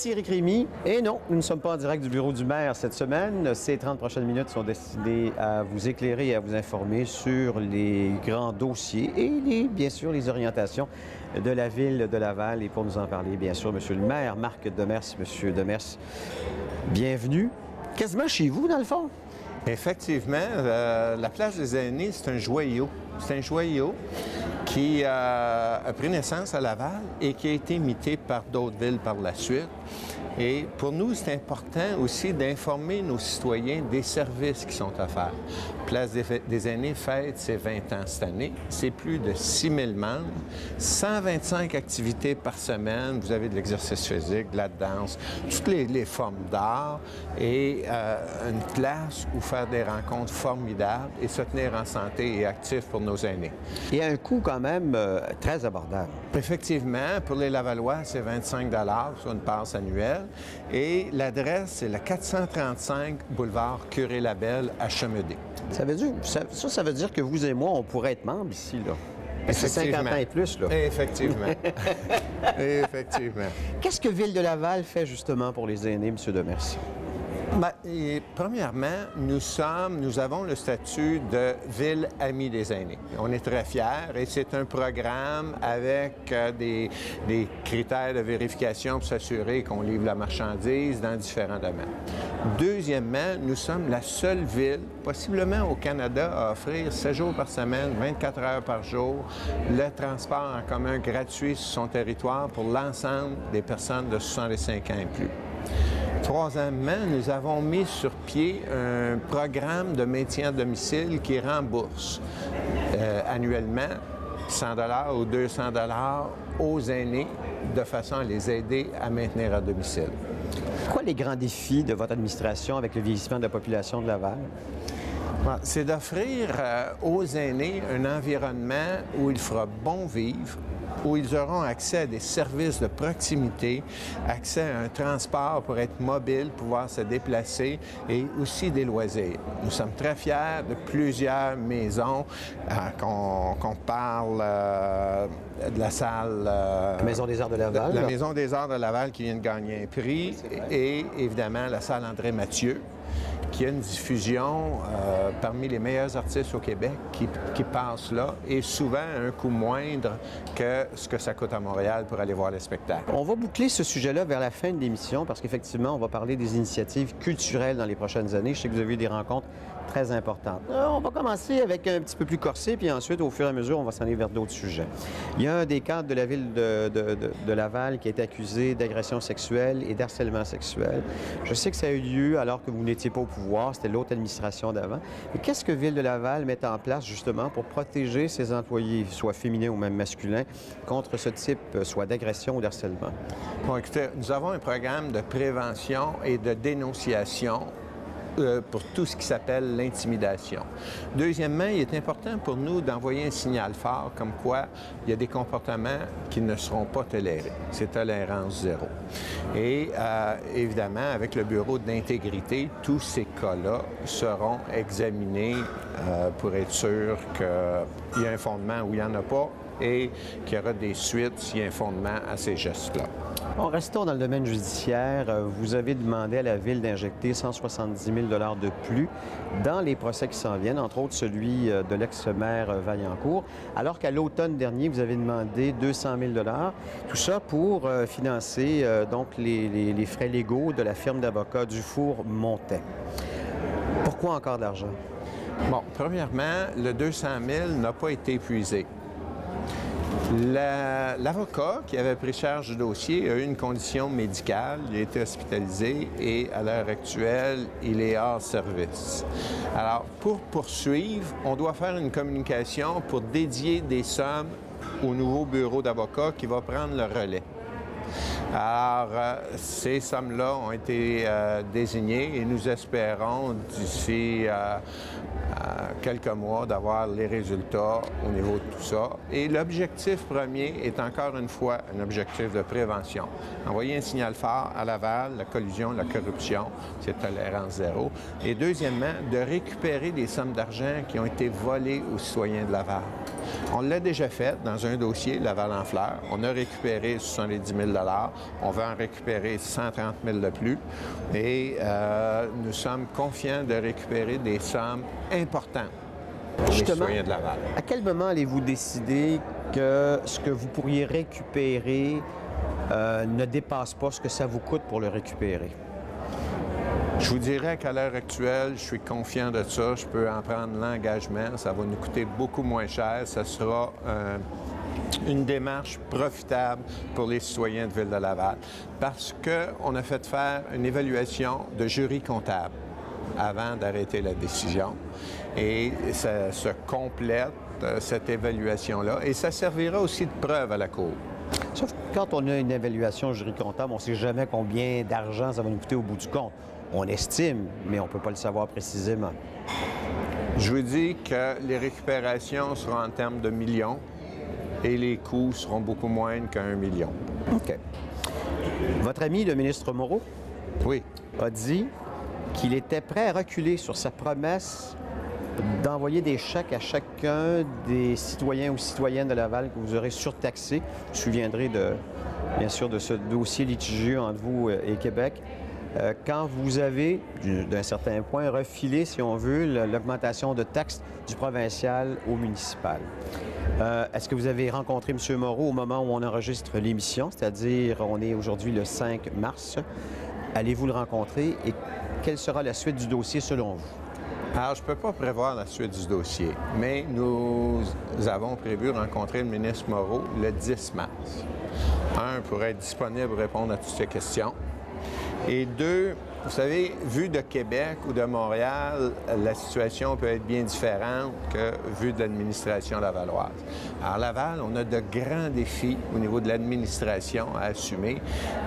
Ici Eric. Et non, nous ne sommes pas en direct du bureau du maire cette semaine. Ces 30 prochaines minutes sont destinées à vous éclairer et à vous informer sur les grands dossiers et bien sûr les orientations de la ville de Laval. Et pour nous en parler, bien sûr, Monsieur le maire, Marc Demers. Monsieur Demers, bienvenue. Quasiment chez vous, dans le fond. Effectivement, euh, la place des aînés, c'est un joyau. C'est un joyau qui euh, a pris naissance à Laval et qui a été imité par d'autres villes par la suite. Et pour nous, c'est important aussi d'informer nos citoyens des services qui sont offerts. Place des, aînés fête ses 20 ans cette année. C'est plus de 6 000 membres, 125 activités par semaine. Vous avez de l'exercice physique, de la danse, toutes les, formes d'art et euh, une place où faire des rencontres formidables et se tenir en santé et actif pour nos aînés. Et un coût quand même euh, très abordable. Effectivement, pour les Lavallois, c'est 25 sur une passe annuelle. Et l'adresse, c'est le 435 boulevard Curé-Labelle à Chemédé. Ça veut dire, ça, ça, veut dire que vous et moi, on pourrait être membres ici, là. C'est 50 ans et plus, là. Effectivement. Effectivement. Qu'est-ce que Ville de Laval fait justement pour les aînés, M. Demercy? Ben, premièrement, nous sommes, nous avons le statut de ville amie des aînés. On est très fiers et c'est un programme avec euh, des, critères de vérification pour s'assurer qu'on livre la marchandise dans différents domaines. Deuxièmement, nous sommes la seule ville, possiblement au Canada, à offrir 7 jours par semaine, 24 heures par jour, le transport en commun gratuit sur son territoire pour l'ensemble des personnes de 65 ans et plus. Troisièmement, nous avons mis sur pied un programme de maintien à domicile qui rembourse euh, annuellement 100 dollars ou 200 dollars aux aînés de façon à les aider à maintenir à domicile. Quoi les grands défis de votre administration avec le vieillissement de la population de Laval? C'est d'offrir euh, aux aînés un environnement où il fera bon vivre, où ils auront accès à des services de proximité, accès à un transport pour être mobile, pouvoir se déplacer et aussi des loisirs. Nous sommes très fiers de plusieurs maisons euh, qu'on parle euh, de la salle... Euh, la Maison des Arts de Laval. La Maison des Arts de Laval qui vient de gagner un prix et évidemment la salle André Mathieu qu'il y a une diffusion euh, parmi les meilleurs artistes au Québec qui, passent là et souvent à un coût moindre que ce que ça coûte à Montréal pour aller voir les spectacles. On va boucler ce sujet-là vers la fin de l'émission parce qu'effectivement, on va parler des initiatives culturelles dans les prochaines années. Je sais que vous avez eu des rencontres très. Euh, on va commencer avec un petit peu plus corsé, puis ensuite, au fur et à mesure, on va s'en aller vers d'autres sujets. Il y a un des cadres de la ville de, de Laval qui a été accusé d'agression sexuelle et d'harcèlement sexuel. Je sais que ça a eu lieu alors que vous n'étiez pas au pouvoir c'était l'autre administration d'avant. Mais qu'est-ce que Ville de Laval met en place justement pour protéger ses employés, soit féminins ou même masculins, contre ce type euh, soit d'agression ou d'harcèlement? Bon, écoutez, nous avons un programme de prévention et de dénonciation pour tout ce qui s'appelle l'intimidation. Deuxièmement, il est important pour nous d'envoyer un signal fort comme quoi il y a des comportements qui ne seront pas tolérés. C'est tolérance zéro. Et euh, évidemment, avec le Bureau d'intégrité, tous ces cas-là seront examinés euh, pour être sûr qu'il y a un fondement ou il n'y en a pas et qu'il y aura des suites s'il y a un fondement à ces gestes-là. Bon, restons dans le domaine judiciaire. Euh, vous avez demandé à la Ville d'injecter 170 000 de plus dans les procès qui s'en viennent, entre autres celui euh, de l'ex-maire euh, Vaillancourt, alors qu'à l'automne dernier, vous avez demandé 200 000 Tout ça pour financer donc les, frais légaux de la firme d'avocats Dufour-Montet. Pourquoi encore d'argent? Bon, premièrement, le 200 000 n'a pas été épuisé. L'avocat qui avait pris charge du dossier a eu une condition médicale, il a été hospitalisé et à l'heure actuelle, il est hors service. Alors, pour poursuivre, on doit faire une communication pour dédier des sommes au nouveau bureau d'avocat qui va prendre le relais. Alors, euh, ces sommes-là ont été euh, désignées et nous espérons d'ici euh, quelques mois d'avoir les résultats au niveau de tout ça. Et l'objectif premier est encore une fois un objectif de prévention. Envoyer un signal fort à Laval, la collusion, la corruption, c'est tolérance zéro. Et deuxièmement, de récupérer des sommes d'argent qui ont été volées aux citoyens de Laval. On l'a déjà fait dans un dossier, Laval en fleurs. On a récupéré 70 000 On va en récupérer 130 000 de plus. Et euh, nous sommes confiants de récupérer des sommes importantes pour les citoyens de Laval. À quel moment allez-vous décider que ce que vous pourriez récupérer euh, ne dépasse pas ce que ça vous coûte pour le récupérer? Je vous dirais qu'à l'heure actuelle, je suis confiant de ça. Je peux en prendre l'engagement. Ça va nous coûter beaucoup moins cher. Ça sera euh, une démarche profitable pour les citoyens de Ville de Laval parce qu'on a fait faire une évaluation de jury comptable avant d'arrêter la décision. Et ça se complète, euh, cette évaluation-là. Et ça servira aussi de preuve à la Cour. Sauf que quand on a une évaluation jury comptable, on ne sait jamais combien d'argent ça va nous coûter au bout du compte. On estime, mais on ne peut pas le savoir précisément. Je vous dis que les récupérations seront en termes de millions et les coûts seront beaucoup moindres qu'un million. OK. Votre ami, le ministre Moreau, oui. a dit qu'il était prêt à reculer sur sa promesse d'envoyer des chèques à chacun des citoyens ou citoyennes de Laval que vous aurez surtaxés. Vous vous souviendrez de, bien sûr de ce dossier litigieux entre vous et Québec. Euh, quand vous avez, d'un certain point, refilé, si on veut, l'augmentation de taxes du provincial au municipal. Euh, est-ce que vous avez rencontré M. Moreau au moment où on enregistre l'émission, c'est-à-dire on est aujourd'hui le 5 mars? Allez-vous le rencontrer? Et quelle sera la suite du dossier selon vous? Alors, je ne peux pas prévoir la suite du dossier, mais nous avons prévu rencontrer le ministre Moreau le 10 mars. Un, pour être disponible répondre à toutes ces questions. Et deux, vous savez, vu de Québec ou de Montréal, la situation peut être bien différente que vue de l'administration lavalloise. Alors, Laval, on a de grands défis au niveau de l'administration à assumer.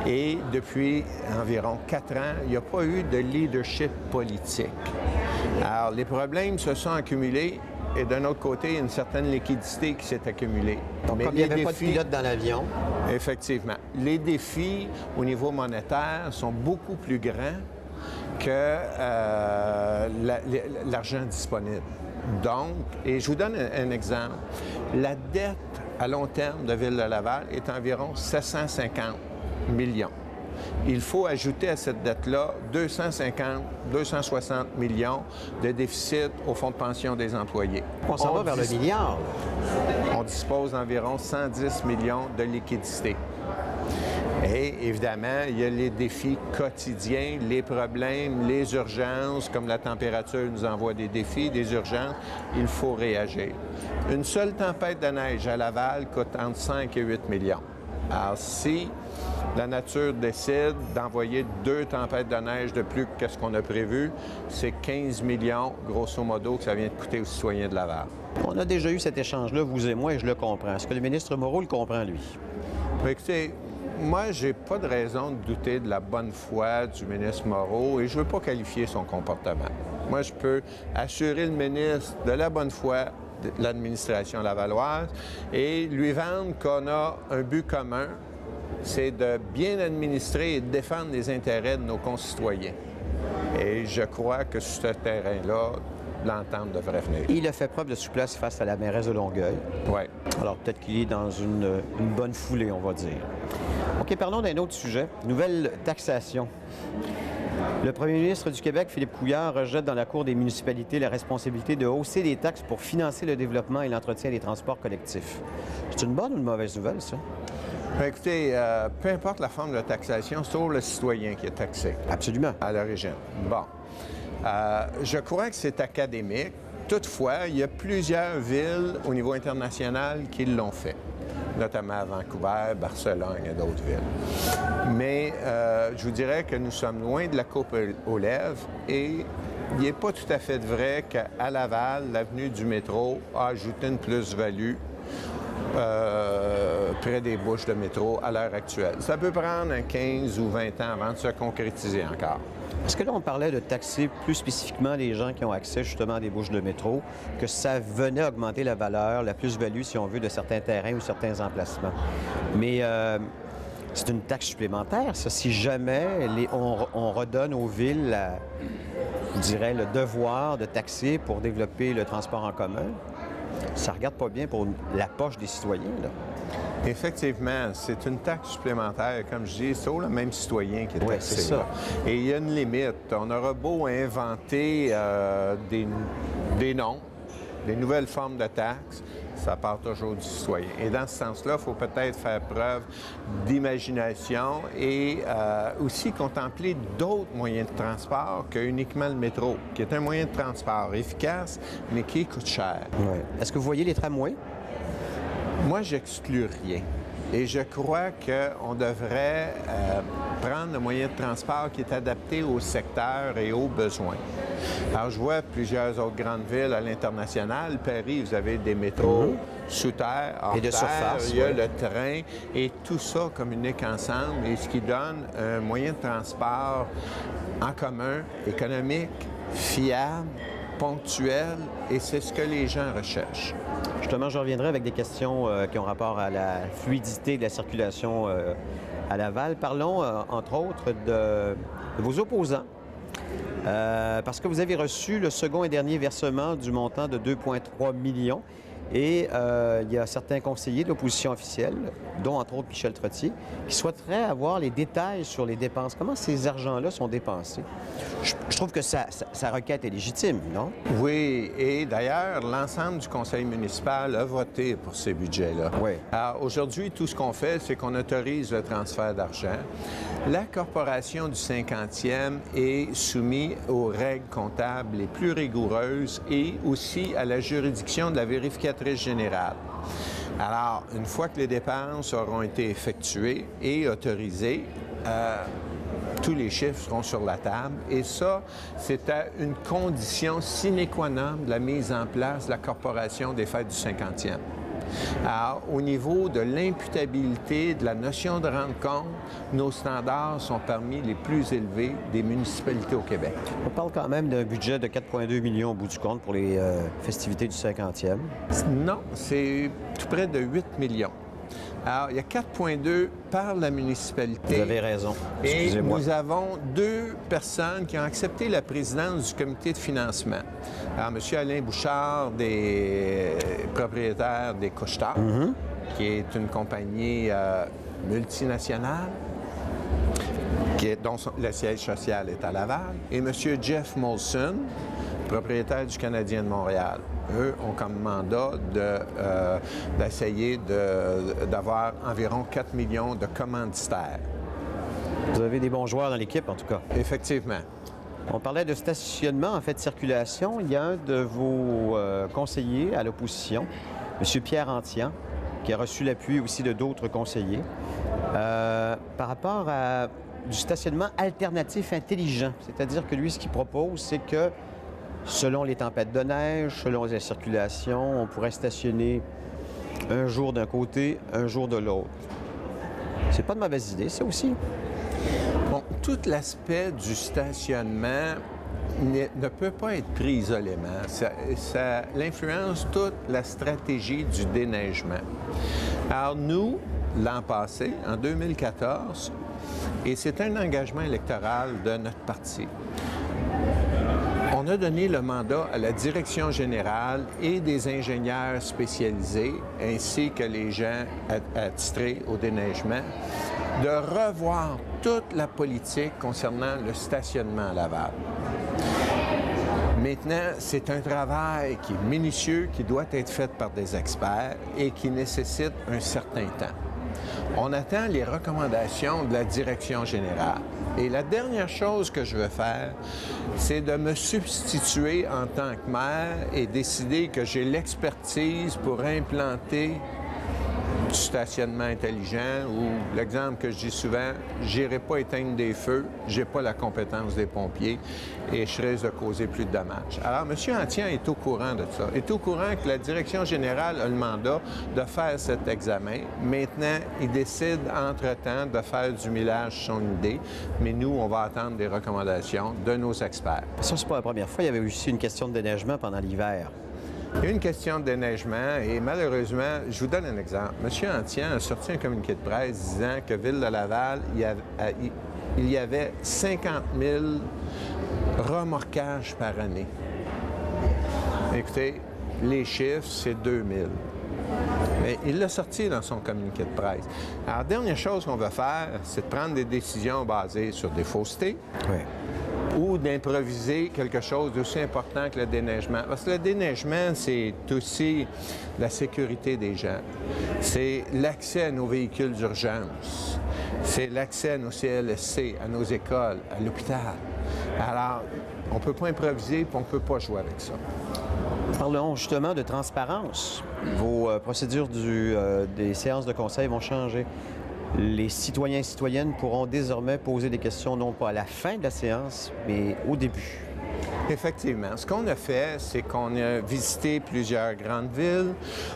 Et depuis environ quatre ans, il n'y a pas eu de leadership politique. Alors, les problèmes se sont accumulés et d'un autre côté, il y a une certaine liquidité qui s'est accumulée. Donc, Mais il n'y avait pas de pilote dans l'avion. Effectivement. Les défis au niveau monétaire sont beaucoup plus grands que euh, l'argent disponible. Donc, et je vous donne un, exemple, la dette à long terme de Ville de Laval est environ 750 millions. Il faut ajouter à cette dette-là 250, 260 millions de déficit au fonds de pension des employés. On s'en va vers le milliard. On dispose d'environ 110 millions de liquidités. Et évidemment, il y a les défis quotidiens, les problèmes, les urgences, comme la température nous envoie des défis, des urgences, il faut réagir. Une seule tempête de neige à Laval coûte entre 5 et 8 millions. Alors, si la nature décide d'envoyer deux tempêtes de neige de plus que ce qu'on a prévu, c'est 15 millions, grosso modo, que ça vient de coûter aux citoyens de Laval. On a déjà eu cet échange-là, vous et moi, et je le comprends. Est-ce que le ministre Moreau le comprend, lui? Écoutez, moi, j'ai pas de raison de douter de la bonne foi du ministre Moreau et je veux pas qualifier son comportement. Moi, je peux assurer le ministre de la bonne foi l'administration lavalloise et lui vendre qu'on a un but commun, c'est de bien administrer et de défendre les intérêts de nos concitoyens. Et je crois que sur ce terrain-là, l'entente devrait venir. Il a fait preuve de souplesse face à la mairesse de Longueuil. Oui. Alors peut-être qu'il est dans une, une, bonne foulée, on va dire. OK, parlons d'un autre sujet. Nouvelle taxation. Le premier ministre du Québec, Philippe Couillard, rejette dans la Cour des municipalités la responsabilité de hausser les taxes pour financer le développement et l'entretien des transports collectifs. C'est une bonne ou une mauvaise nouvelle, ça? Ben, écoutez, euh, peu importe la forme de taxation, c'est toujours le citoyen qui est taxé. Absolument. À l'origine. Bon. Euh, je crois que c'est académique. Toutefois, il y a plusieurs villes au niveau international qui l'ont fait, notamment Vancouver, Barcelone et d'autres villes. Mais euh, je vous dirais que nous sommes loin de la coupe aux lèvres et il n'est pas tout à fait vrai qu'à Laval, l'avenue du métro a ajouté une plus-value euh, près des bouches de métro à l'heure actuelle. Ça peut prendre un 15 ou 20 ans avant de se concrétiser encore. Parce que là, on parlait de taxer plus spécifiquement les gens qui ont accès justement à des bouches de métro, que ça venait augmenter la valeur, la plus-value, si on veut, de certains terrains ou certains emplacements. Mais euh, c'est une taxe supplémentaire, ça. Si jamais on, on redonne aux villes, je dirais, le devoir de taxer pour développer le transport en commun, ça regarde pas bien pour la poche des citoyens, là. Effectivement, c'est une taxe supplémentaire. Comme je dis, c'est le même citoyen qui est Ouais, taxé. c'est ça. là. Et il y a une limite. On aura beau inventer euh, des, des noms, des nouvelles formes de taxes, ça part toujours du citoyen. Et dans ce sens-là, il faut peut-être faire preuve d'imagination et euh, aussi contempler d'autres moyens de transport que uniquement le métro, qui est un moyen de transport efficace, mais qui coûte cher. Ouais. Est-ce que vous voyez les tramways? Moi, j'exclus rien. Et je crois qu'on devrait euh, prendre le moyen de transport qui est adapté au secteur et aux besoins. Alors, je vois plusieurs autres grandes villes à l'international. Paris, vous avez des métros sous terre, hors Mhm. Et de terre, surface, Il y a ouais. le train et tout ça communique ensemble et ce qui donne un moyen de transport en commun, économique, fiable, et c'est ce que les gens recherchent. Justement, je reviendrai avec des questions euh, qui ont rapport à la fluidité de la circulation euh, à Laval. Parlons, euh, entre autres, de, de vos opposants. Parce que vous avez reçu le second et dernier versement du montant de 2,3 millions. Et euh, il y a certains conseillers de l'opposition officielle, dont entre autres Michel Trottier, qui souhaiteraient avoir les détails sur les dépenses. Comment ces argents-là sont dépensés? Je, je trouve que sa, sa- sa requête est légitime, non? Oui, et d'ailleurs, l'ensemble du conseil municipal a voté pour ces budgets-là. Oui. Aujourd'hui, tout ce qu'on fait, c'est qu'on autorise le transfert d'argent. La corporation du 50e est soumise aux règles comptables les plus rigoureuses et aussi à la juridiction de la Alors, une fois que les dépenses auront été effectuées et autorisées, euh, tous les chiffres seront sur la table. Et ça, c'était une condition sine qua non de la mise en place de la Corporation des fêtes du 50e. Alors, au niveau de l'imputabilité, de la notion de rendre compte, nos standards sont parmi les plus élevés des municipalités au Québec. On parle quand même d'un budget de 4,2 millions au bout du compte pour les euh, festivités du 50e. Non, c'est tout près de 8 millions. Alors, il y a 4,2 par la municipalité. Vous avez raison. Et nous avons deux personnes qui ont accepté la présidence du comité de financement. Alors, M. Alain Bouchard, des propriétaires des Couche-Tard, qui est une compagnie euh, multinationale, qui est- dont le siège social est à Laval, et M. Jeff Molson, propriétaire du Canadien de Montréal. Eux ont comme mandat euh, d'essayer de- d'avoir environ 4 millions de commanditaires. Vous avez des bons joueurs dans l'équipe, en tout cas. Effectivement. On parlait de stationnement, en fait, de circulation. Il y a un de vos euh, conseillers à l'opposition, M. Pierre Antian, qui a reçu l'appui aussi de d'autres conseillers, euh, par rapport à du stationnement alternatif intelligent. C'est-à-dire que lui, ce qu'il propose, c'est que selon les tempêtes de neige, selon la circulation, on pourrait stationner un jour d'un côté, un jour de l'autre. C'est pas de mauvaise idée, ça aussi. Bon, tout l'aspect du stationnement ne, peut pas être pris isolément. Ça, ça l'influence toute la stratégie du déneigement. Alors nous, l'an passé, en 2014, et c'est un engagement électoral de notre parti, on a donné le mandat à la direction générale et des ingénieurs spécialisés, ainsi que les gens at- attitrés au déneigement, de revoir toute la politique concernant le stationnement à Laval. Maintenant, c'est un travail qui est minutieux, qui doit être fait par des experts et qui nécessite un certain temps. On attend les recommandations de la direction générale. Et la dernière chose que je veux faire, c'est de me substituer en tant que maire et décider que j'ai l'expertise pour implanter du stationnement intelligent ou l'exemple que je dis souvent, j'irai pas éteindre des feux, j'ai pas la compétence des pompiers et je risque de causer plus de dommages. Alors, M. Antien est au courant de ça, est au courant que la direction générale a le mandat de faire cet examen. Maintenant, il décide entre-temps de faire du millage son idée, mais nous, on va attendre des recommandations de nos experts. Ça, c'est pas la première fois. Il y avait aussi une question de déneigement pendant l'hiver. Une question de déneigement et malheureusement, je vous donne un exemple. M. Antien a sorti un communiqué de presse disant que Ville de Laval, il y avait, il y avait 50 000 remorquages par année. Écoutez, les chiffres, c'est 2000. Mais il l'a sorti dans son communiqué de presse. Alors, dernière chose qu'on va faire, c'est de prendre des décisions basées sur des faussetés. Ou d'improviser quelque chose d'aussi important que le déneigement. Parce que le déneigement, c'est aussi la sécurité des gens. C'est l'accès à nos véhicules d'urgence. C'est l'accès à nos CLSC, à nos écoles, à l'hôpital. Alors, on ne peut pas improviser et on ne peut pas jouer avec ça. Parlons justement de transparence. Vos euh, procédures du, euh, des séances de conseil vont changer. Les citoyens et citoyennes pourront désormais poser des questions non pas à la fin de la séance, mais au début. Effectivement. Ce qu'on a fait, c'est qu'on a visité plusieurs grandes villes.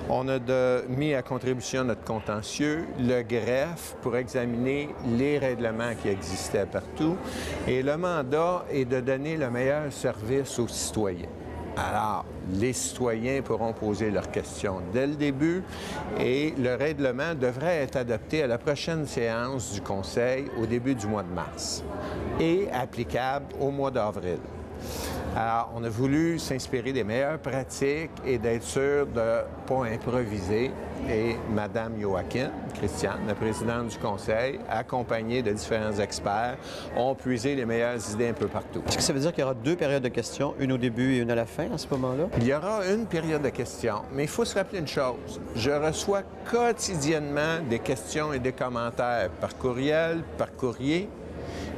On a mis à contribution notre contentieux, le greffe, pour examiner les règlements qui existaient partout. Et le mandat est de donner le meilleur service aux citoyens. Alors, les citoyens pourront poser leurs questions dès le début et le règlement devrait être adopté à la prochaine séance du Conseil au début du mois de mars et applicable au mois d'avril. Alors, on a voulu s'inspirer des meilleures pratiques et d'être sûr de ne pas improviser. Et Mme Joaquin, Christiane, la présidente du Conseil, accompagnée de différents experts, ont puisé les meilleures idées un peu partout. Est-ce que ça veut dire qu'il y aura deux périodes de questions, une au début et une à la fin à ce moment-là? Il y aura une période de questions, mais il faut se rappeler une chose. Je reçois quotidiennement des questions et des commentaires par courriel, par courrier,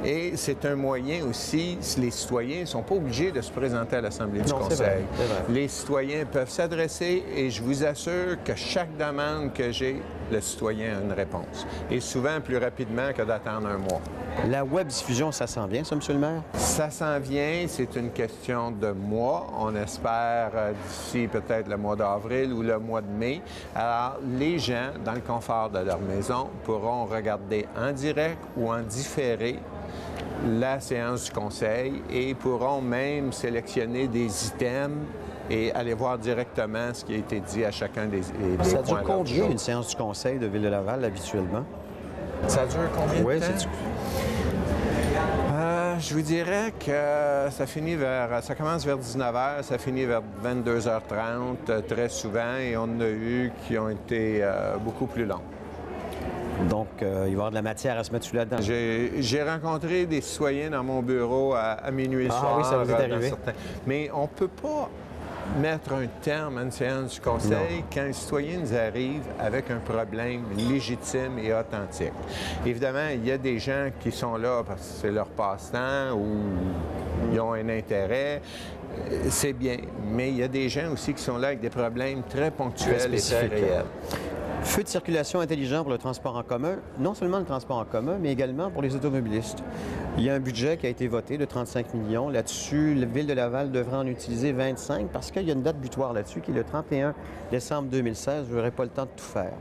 et c'est un moyen aussi, les citoyens ne sont pas obligés de se présenter à l'Assemblée du Conseil. Les citoyens peuvent s'adresser et je vous assure que chaque demande que j'ai, le citoyen a une réponse. Et souvent plus rapidement que d'attendre un mois. La web diffusion, ça s'en vient, ça, M. le maire? Ça s'en vient. C'est une question de mois. On espère euh, d'ici peut-être le mois d'avril ou le mois de mai. Alors, les gens, dans le confort de leur maison, pourront regarder en direct ou en différé la séance du conseil et pourront même sélectionner des items et aller voir directement ce qui a été dit à chacun des, des Ça dure combien une séance du conseil de Ville de Laval habituellement? Ça dure combien oui, de temps? Euh, je vous dirais que ça finit vers, ça commence vers 19h, ça finit vers 22h30 très souvent et on en a eu qui ont été euh, beaucoup plus longs. Donc, euh, il va y avoir de la matière à se mettre sous la dent. J'ai rencontré des citoyens dans mon bureau à, minuit ah, soir. oui, ça vous est arrivé. Mais on ne peut pas mettre un terme à une séance du Conseil quand un citoyen nous arrive avec un problème légitime et authentique. Évidemment, il y a des gens qui sont là parce que c'est leur passe-temps ou ils ont un intérêt c'est bien, mais il y a des gens aussi qui sont là avec des problèmes très ponctuels et très réels. Feu de circulation intelligent pour le transport en commun, non seulement le transport en commun, mais également pour les automobilistes. Il y a un budget qui a été voté de 35 millions. Là-dessus, la Ville de Laval devra en utiliser 25 parce qu'il y a une date butoir là-dessus qui est le 31 décembre 2016. Je n'aurai pas le temps de tout faire.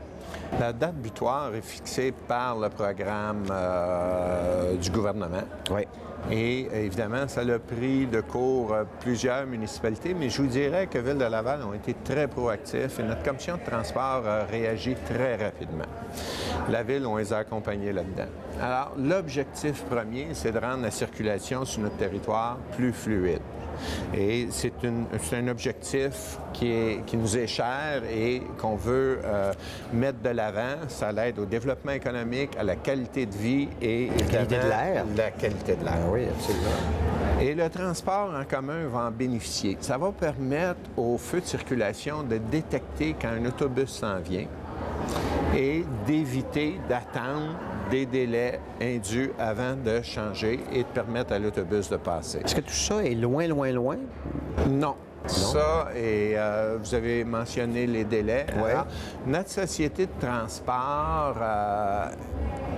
La date butoir est fixée par le programme euh, du gouvernement. Oui. Et évidemment, ça a pris de cours plusieurs municipalités, mais je vous dirais que Ville de Laval ont été très proactifs et notre commission de transport a réagi très rapidement. La Ville, on les a accompagnés là-dedans. Alors, l'objectif premier, c'est de rendre la circulation sur notre territoire plus fluide. Et c'est un objectif qui, est, qui, nous est cher et qu'on veut euh, mettre de l'avant. Ça l'aide au développement économique, à la qualité de vie et la qualité de l'air. La qualité de l'air. Ah oui, absolument. Et le transport en commun va en bénéficier. Ça va permettre aux feux de circulation de détecter quand un autobus s'en vient et d'éviter d'attendre des délais indus avant de changer et de permettre à l'autobus de passer. Est-ce que tout ça est loin, loin, loin? Non. Ça, et euh, vous avez mentionné les délais. Ouais. Alors, notre société de transport euh,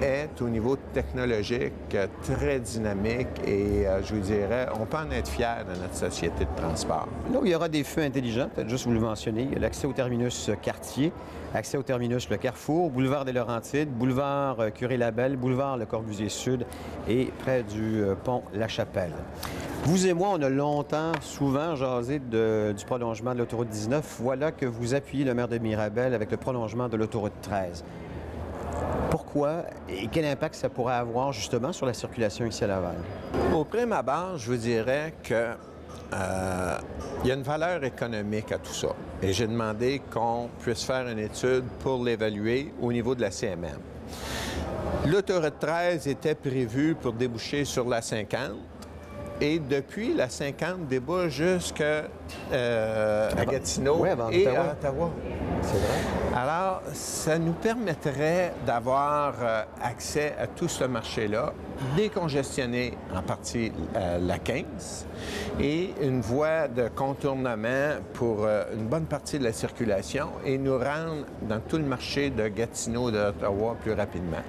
est au niveau technologique euh, très dynamique et euh, je vous dirais, on peut en être fier de notre société de transport. Là où il y aura des feux intelligents, peut-être juste vous le mentionner, il y a l'accès au terminus euh, Cartier, accès au terminus Le Carrefour, boulevard des Laurentides, boulevard euh, Curé-Labelle, boulevard Le Corbusier Sud et près du euh, pont La Chapelle. Vous et moi, on a longtemps, souvent jasé du prolongement de l'autoroute 19. Voilà que vous appuyez le maire de Mirabel avec le prolongement de l'autoroute 13. Pourquoi et quel impact ça pourrait avoir justement sur la circulation ici à Laval? Au prime abord, je vous dirais que euh, il y a une valeur économique à tout ça. Et j'ai demandé qu'on puisse faire une étude pour l'évaluer au niveau de la CMM. L'autoroute 13 était prévue pour déboucher sur la 50. Et depuis, la 50 débouche jusqu'à euh, Gatineau et Ottawa. à Ottawa. C'est vrai. Alors, ça nous permettrait d'avoir euh, accès à tout ce marché-là, décongestionner en partie euh, la 15 et une voie de contournement pour euh, une bonne partie de la circulation et nous rendre dans tout le marché de Gatineau d'Ottawa plus rapidement.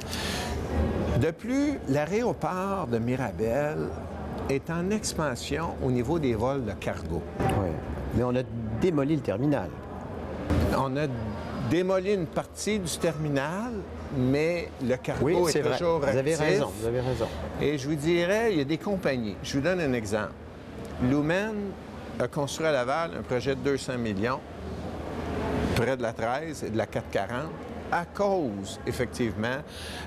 De plus, l'aéroport de Mirabel est en expansion au niveau des vols de cargo. Oui. Mais on a démoli le terminal. On a démoli une partie du terminal, mais le cargo Oui, est, vrai. toujours Vous avez actif. raison, vous avez raison. Et je vous dirais, il y a des compagnies. Je vous donne un exemple. Lumen a construit à Laval un projet de 200 millions près de la 13 et de la 440 à cause, effectivement,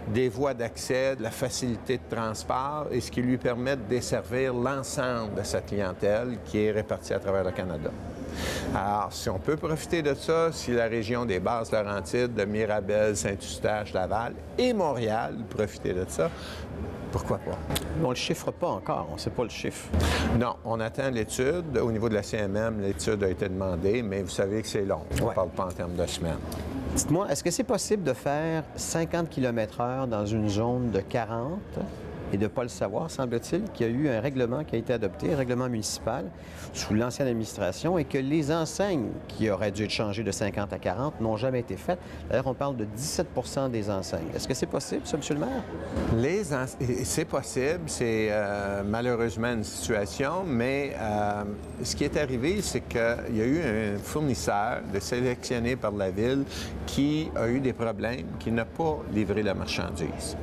des voies d'accès, de la facilité de transport et ce qui lui permet de desservir l'ensemble de sa clientèle qui est répartie à travers le Canada. Alors, si on peut profiter de ça, si la région des Basses Laurentides, de Mirabel, Saint-Eustache, Laval et Montréal profiter de ça, pourquoi pas? On ne le chiffre pas encore, on ne sait pas le chiffre. Non, on attend l'étude. Au niveau de la CMM, l'étude a été demandée, mais vous savez que c'est long. On ne Ouais. parle pas en termes de semaines. Dites-moi, est-ce que c'est possible de faire 50 km/h dans une zone de 40 de ne pas le savoir, semble-t-il, qu'il y a eu un règlement qui a été adopté, un règlement municipal, sous l'ancienne administration, et que les enseignes qui auraient dû être changées de 50 à 40 n'ont jamais été faites. D'ailleurs, on parle de 17% des enseignes. Est-ce que c'est possible, ça, M. le maire? C'est possible, c'est euh, malheureusement une situation, mais euh, ce qui est arrivé, c'est qu'il y a eu un fournisseur de sélectionné par la ville qui a eu des problèmes, qui n'a pas livré la marchandise.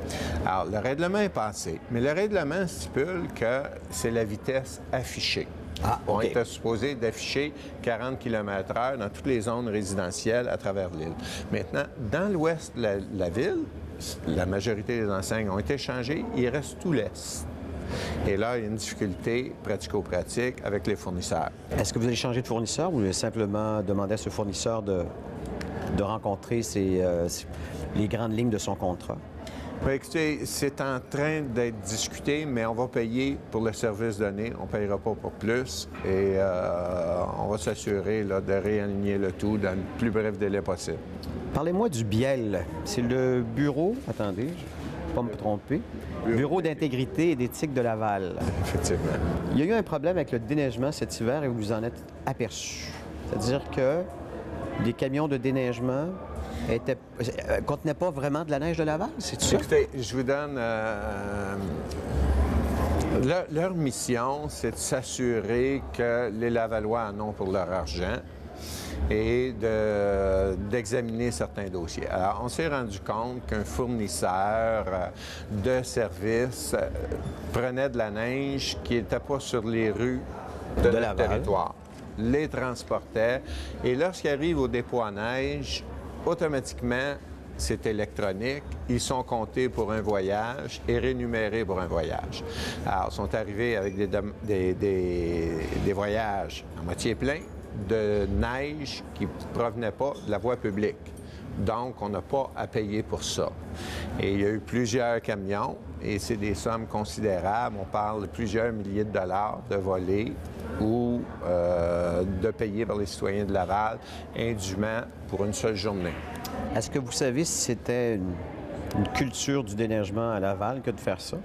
Alors, le règlement est passé, mais le règlement stipule que c'est la vitesse affichée. Ah, On était supposé d'afficher 40 km/h dans toutes les zones résidentielles à travers l'île. Maintenant, dans l'ouest de la, la ville, la majorité des enseignes ont été changées, il reste tout l'est. Et là, il y a une difficulté pratico-pratique avec les fournisseurs. Est-ce que vous allez changer de fournisseur ou vous allez simplement demander à ce fournisseur de, de rencontrer ses, euh, les grandes lignes de son contrat? Écoutez, c'est en train d'être discuté, mais on va payer pour le service donné. On ne payera pas pour plus. Et euh, on va s'assurer de réaligner le tout dans le plus bref délai possible. Parlez-moi du BIEL. C'est le bureau, attendez, je ne vais pas me tromper, Bureau d'intégrité et d'éthique de Laval. Effectivement. Il y a eu un problème avec le déneigement cet hiver et vous vous en êtes aperçu. C'est-à-dire que les camions de déneigement euh, contenaient pas vraiment de la neige de Laval, c'est ça? Écoutez, je vous donne. euh, leur, leur mission, c'est de s'assurer que les Lavallois en ont pour leur argent et de- d'examiner certains dossiers. Alors, on s'est rendu compte qu'un fournisseur de services euh, prenait de la neige qui n'était pas sur les rues de, De notre territoire, les transportait et lorsqu'ils arrivent au dépôt à neige, automatiquement, c'est électronique. Ils sont comptés pour un voyage et rémunérés pour un voyage. Alors, ils sont arrivés avec des, des- voyages à moitié plein de neige qui ne provenaient pas de la voie publique. Donc, on n'a pas à payer pour ça. Et il y a eu plusieurs camions et c'est des sommes considérables. On parle de plusieurs milliers de dollars de volés ou euh, de payer par les citoyens de Laval indûment pour une seule journée. Est-ce que vous savez si c'était une, une culture du déneigement à Laval que de faire ça?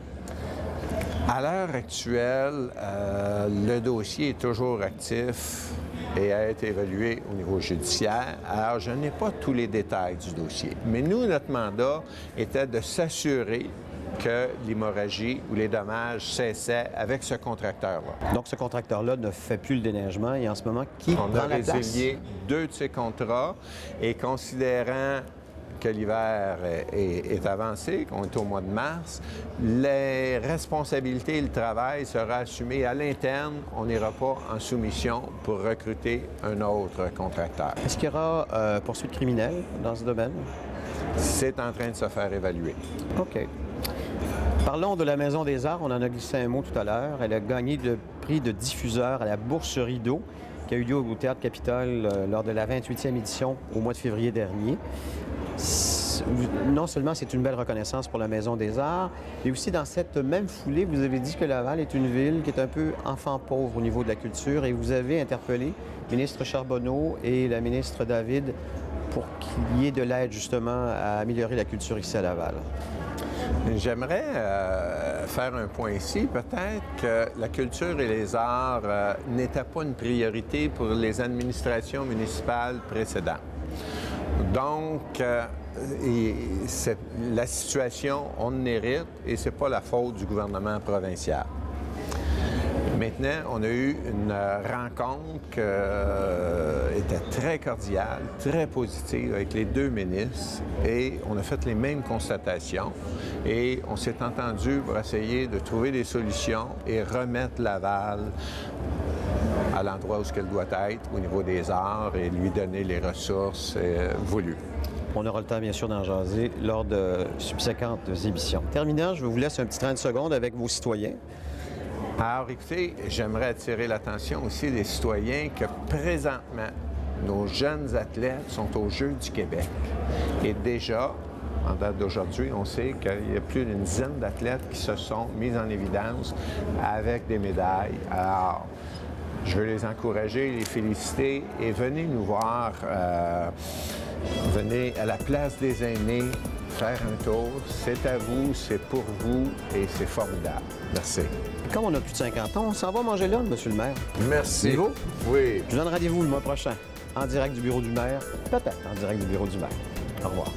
À l'heure actuelle, euh, le dossier est toujours actif et à être évalué au niveau judiciaire. Alors, je n'ai pas tous les détails du dossier. Mais nous, notre mandat était de s'assurer que l'hémorragie ou les dommages cessaient avec ce contracteur-là. Donc, ce contracteur-là ne fait plus le déneigement et en ce moment, qui On prend a la place? résilié deux de ces contrats et considérant que l'hiver est, est avancé, qu'on est au mois de mars, les responsabilités et le travail sera assumé à l'interne. On n'ira pas en soumission pour recruter un autre contracteur. Est-ce qu'il y aura euh, poursuite criminelle dans ce domaine? C'est en train de se faire évaluer. OK. Parlons de la Maison des Arts. On en a glissé un mot tout à l'heure. Elle a gagné le prix de diffuseur à la Bourse Rideau, qui a eu lieu au Théâtre Capitole euh, lors de la 28e édition au mois de février dernier. Non seulement c'est une belle reconnaissance pour la Maison des Arts, mais aussi dans cette même foulée, vous avez dit que Laval est une ville qui est un peu enfant pauvre au niveau de la culture et vous avez interpellé le ministre Charbonneau et la ministre David pour qu'il y ait de l'aide justement à améliorer la culture ici à Laval. J'aimerais euh, faire un point ici. Peut-être que la culture et les arts euh, n'étaient pas une priorité pour les administrations municipales précédentes. Donc, euh, la situation, on hérite et ce n'est pas la faute du gouvernement provincial. Maintenant, on a eu une euh, rencontre qui euh, était très cordiale, très positive avec les deux ministres et on a fait les mêmes constatations et on s'est entendu pour essayer de trouver des solutions et remettre Laval à l'endroit où ce qu'elle doit être au niveau des arts et lui donner les ressources euh, voulues. On aura le temps, bien sûr, d'en jaser lors de subséquentes émissions. Terminant, je vous laisse un petit 30 secondes avec vos citoyens. Alors, écoutez, j'aimerais attirer l'attention aussi des citoyens que présentement, nos jeunes athlètes sont aux Jeux du Québec. Et déjà, en date d'aujourd'hui, on sait qu'il y a plus d'une dizaine d'athlètes qui se sont mis en évidence avec des médailles. Alors, je veux les encourager, les féliciter et venez nous voir. euh, venez à la place des aînés faire un tour. C'est à vous, c'est pour vous et c'est formidable. Merci. Comme on a plus de 50 ans, on s'en va manger là, monsieur le maire. Merci. Niveau? Oui. Je vous donne rendez-vous le mois prochain, en direct du bureau du maire, peut-être en direct du bureau du maire. Au revoir.